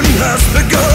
has begun.